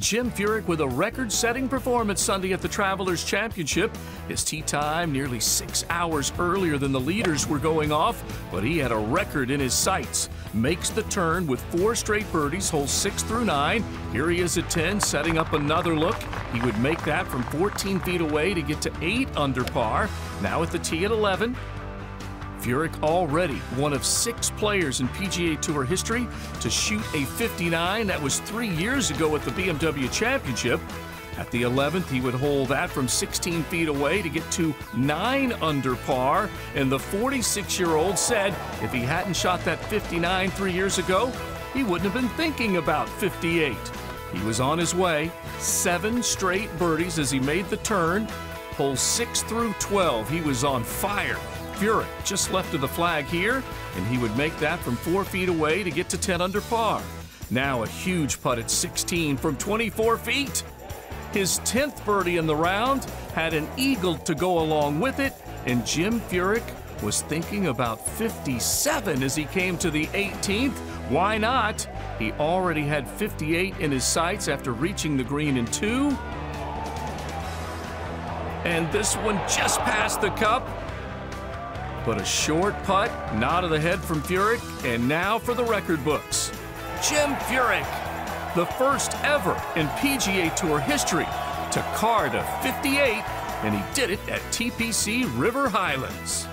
Jim Furyk with a record setting performance Sunday at the Travelers Championship. His tee time nearly six hours earlier than the leaders were going off, but he had a record in his sights. Makes the turn with four straight birdies, holes six through nine. Here he is at 10, setting up another look. He would make that from 14 feet away to get to eight under par. Now at the tee at 11. Furyk already one of six players in PGA Tour history to shoot a 59. That was three years ago at the BMW Championship. At the 11th, he would hold that from 16 feet away to get to 9 under par. And the 46 year old said if he hadn't shot that 59 three years ago, he wouldn't have been thinking about 58. He was on his way, seven straight birdies as he made the turn. Holes 6 through 12, he was on fire. Furyk just left of the flag here, and he would make that from four feet away to get to 10 under par. Now a huge putt at 16 from 24 feet. His 10th birdie in the round had an eagle to go along with it, and Jim Furyk was thinking about 57 as he came to the 18th. Why not? He already had 58 in his sights after reaching the green in two. And this one just passed the cup. But a short putt, nod of the head from Furyk, and now for the record books. Jim Furyk, the first ever in PGA Tour history to card a 58, and he did it at TPC River Highlands.